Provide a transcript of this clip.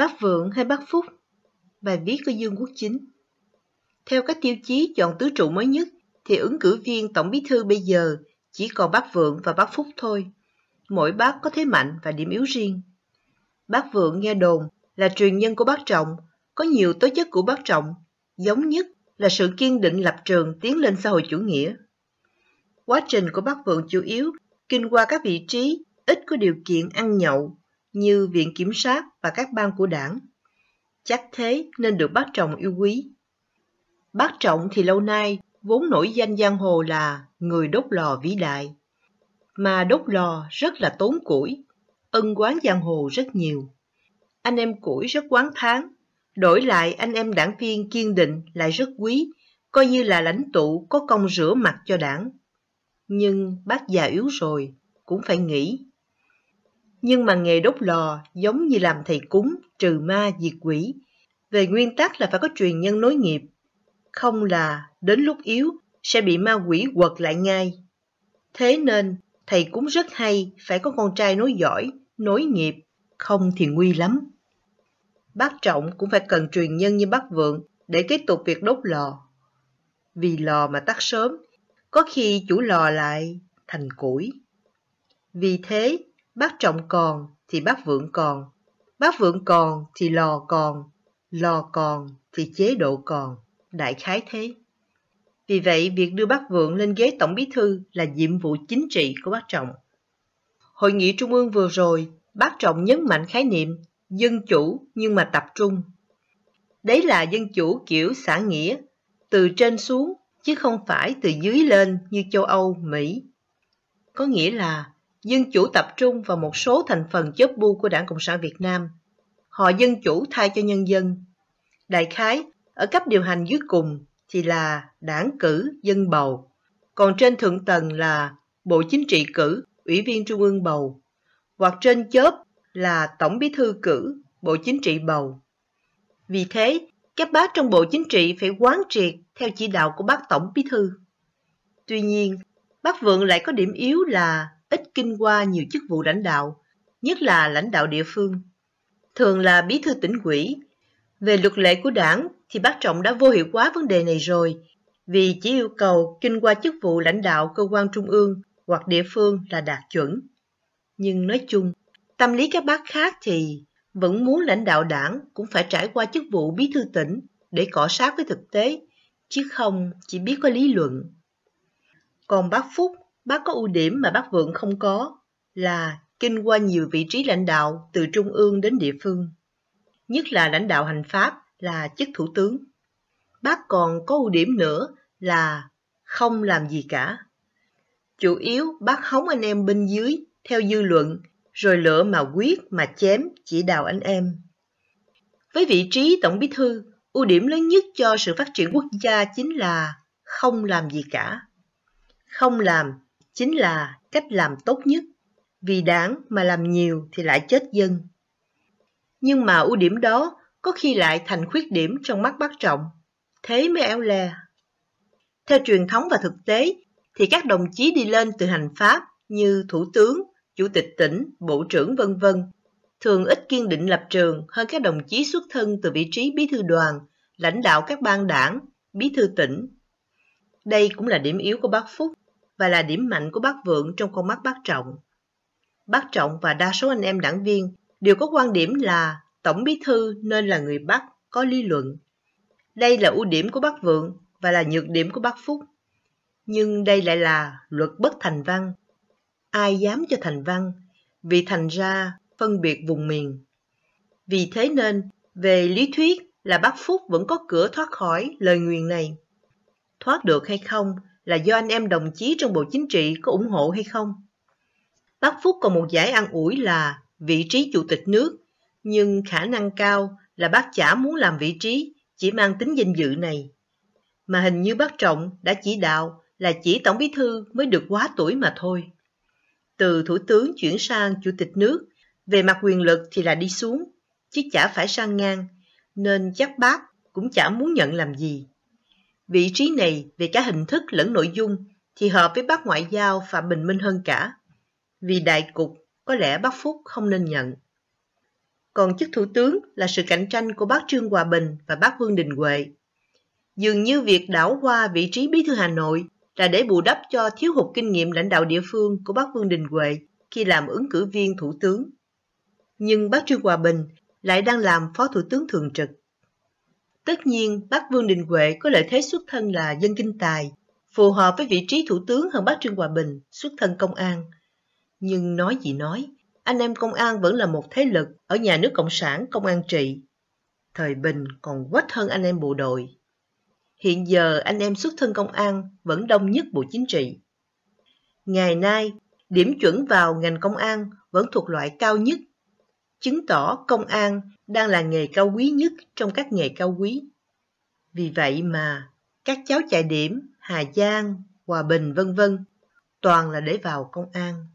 Bác Vượng hay Bác Phúc? Bài viết của Dương Quốc Chính. Theo các tiêu chí chọn tứ trụ mới nhất, thì ứng cử viên Tổng Bí Thư bây giờ chỉ còn Bác Vượng và Bác Phúc thôi. Mỗi bác có thế mạnh và điểm yếu riêng. Bác Vượng nghe đồn là truyền nhân của bác Trọng, có nhiều tố chất của bác Trọng, giống nhất là sự kiên định lập trường tiến lên xã hội chủ nghĩa. Quá trình của bác Vượng chủ yếu kinh qua các vị trí ít có điều kiện ăn nhậu như Viện Kiểm sát và các ban của đảng. Chắc thế nên được bác Trọng yêu quý. Bác Trọng thì lâu nay vốn nổi danh giang hồ là người đốt lò vĩ đại. Mà đốt lò rất là tốn củi, ân quán giang hồ rất nhiều. Anh em củi rất quán tháng, đổi lại anh em đảng viên kiên định lại rất quý, coi như là lãnh tụ có công rửa mặt cho đảng. Nhưng bác già yếu rồi, cũng phải nghỉ. Nhưng mà nghề đốt lò giống như làm thầy cúng, trừ ma, diệt quỷ. Về nguyên tắc là phải có truyền nhân nối nghiệp. Không là đến lúc yếu sẽ bị ma quỷ quật lại ngay. Thế nên thầy cúng rất hay phải có con trai nối giỏi, nối nghiệp, không thì nguy lắm. Bác Trọng cũng phải cần truyền nhân như bác Vượng để kế tục việc đốt lò. Vì lò mà tắt sớm, có khi chủ lò lại thành củi. Vì thế, bác Trọng còn thì bác Vượng còn, bác Vượng còn thì lò còn, lò còn thì chế độ còn, đại khái thế. Vì vậy, việc đưa bác Vượng lên ghế Tổng Bí Thư là nhiệm vụ chính trị của bác Trọng. Hội nghị Trung ương vừa rồi, bác Trọng nhấn mạnh khái niệm dân chủ nhưng mà tập trung. Đấy là dân chủ kiểu xã nghĩa, từ trên xuống, chứ không phải từ dưới lên như châu Âu, Mỹ. Có nghĩa là dân chủ tập trung vào một số thành phần chớp bu của Đảng Cộng sản Việt Nam. Họ dân chủ thay cho nhân dân. Đại khái, ở cấp điều hành dưới cùng thì là đảng cử, dân bầu. Còn trên thượng tầng là Bộ Chính trị cử, Ủy viên Trung ương bầu. Hoặc trên chớp là Tổng Bí thư cử, Bộ Chính trị bầu. Vì thế, các bác trong Bộ Chính trị phải quán triệt theo chỉ đạo của bác Tổng Bí thư. Tuy nhiên, bác Vượng lại có điểm yếu là ít kinh qua nhiều chức vụ lãnh đạo, nhất là lãnh đạo địa phương. Thường là bí thư tỉnh ủy. Về luật lệ của đảng thì bác Trọng đã vô hiệu hóa vấn đề này rồi, vì chỉ yêu cầu kinh qua chức vụ lãnh đạo cơ quan trung ương hoặc địa phương là đạt chuẩn. Nhưng nói chung, tâm lý các bác khác thì vẫn muốn lãnh đạo đảng cũng phải trải qua chức vụ bí thư tỉnh để cọ sát với thực tế, chứ không chỉ biết có lý luận. Còn bác Phúc Bác có ưu điểm mà bác Vượng không có là kinh qua nhiều vị trí lãnh đạo từ trung ương đến địa phương, nhất là lãnh đạo hành pháp là chức thủ tướng. Bác còn có ưu điểm nữa là không làm gì cả. Chủ yếu bác hóng anh em bên dưới theo dư luận rồi lựa mà quyết mà chém chỉ đạo anh em. Với vị trí tổng bí thư, ưu điểm lớn nhất cho sự phát triển quốc gia chính là không làm gì cả. Không làm chính là cách làm tốt nhất. Vì đảng mà làm nhiều thì lại chết dân. Nhưng mà ưu điểm đó có khi lại thành khuyết điểm trong mắt bác trọng. Thế mới éo le. Theo truyền thống và thực tế, thì các đồng chí đi lên từ hành pháp như thủ tướng, chủ tịch tỉnh, bộ trưởng vân vân thường ít kiên định lập trường hơn các đồng chí xuất thân từ vị trí bí thư đoàn, lãnh đạo các ban đảng, bí thư tỉnh. Đây cũng là điểm yếu của bác Phúc và là điểm mạnh của bác Vượng trong con mắt bác Trọng. Bác Trọng và đa số anh em đảng viên đều có quan điểm là Tổng Bí Thư nên là người Bắc, có lý luận. Đây là ưu điểm của bác Vượng và là nhược điểm của bác Phúc. Nhưng đây lại là luật bất thành văn. Ai dám cho thành văn, vì thành ra phân biệt vùng miền. Vì thế nên, về lý thuyết là bác Phúc vẫn có cửa thoát khỏi lời nguyền này. Thoát được hay không là do anh em đồng chí trong Bộ Chính trị có ủng hộ hay không. Bác Phúc còn một giải ăn ủi là vị trí chủ tịch nước, nhưng khả năng cao là bác chả muốn làm vị trí chỉ mang tính danh dự này. Mà hình như bác Trọng đã chỉ đạo là chỉ Tổng Bí Thư mới được quá tuổi mà thôi. Từ Thủ tướng chuyển sang Chủ tịch nước, về mặt quyền lực thì là đi xuống, chứ chả phải sang ngang, nên chắc bác cũng chả muốn nhận làm gì. Vị trí này về cả hình thức lẫn nội dung thì hợp với bác ngoại giao Phạm Bình Minh hơn cả. Vì đại cục, có lẽ bác Phúc không nên nhận. còn chức thủ tướng là sự cạnh tranh của bác Trương Hòa Bình và bác Vương Đình Huệ. Dường như việc đảo hoa vị trí bí thư Hà Nội là để bù đắp cho thiếu hụt kinh nghiệm lãnh đạo địa phương của bác Vương Đình Huệ khi làm ứng cử viên thủ tướng. Nhưng bác Trương Hòa Bình lại đang làm phó thủ tướng thường trực. Tất nhiên, bác Vương Đình Huệ có lợi thế xuất thân là dân kinh tài, phù hợp với vị trí thủ tướng hơn bác Trương Hòa Bình, xuất thân công an. Nhưng nói gì nói, anh em công an vẫn là một thế lực ở nhà nước Cộng sản công an trị. Thời Bình còn quách hơn anh em bộ đội. Hiện giờ anh em xuất thân công an vẫn đông nhất Bộ Chính trị. Ngày nay, điểm chuẩn vào ngành công an vẫn thuộc loại cao nhất, chứng tỏ công an đang là nghề cao quý nhất trong các nghề cao quý. Vì vậy mà các cháu chạy điểm Hà Giang, Hòa Bình vân vân toàn là để vào công an.